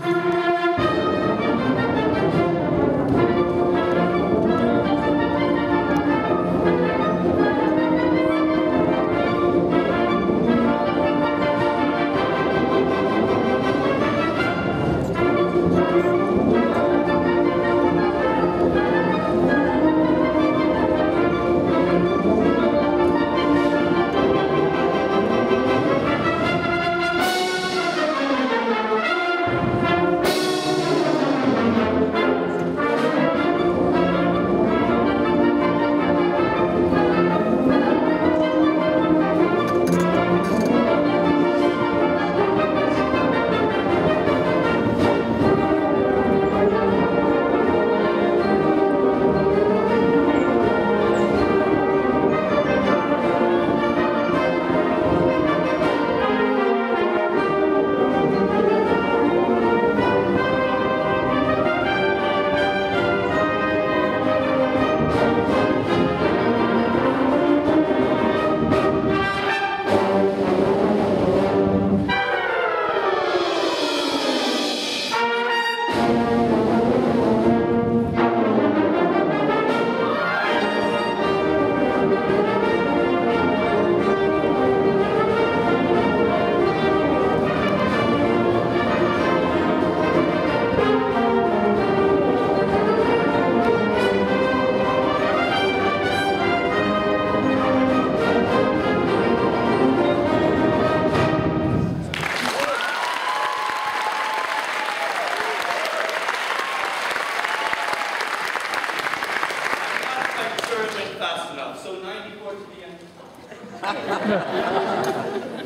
Thank went fast enough. So 94 to the end.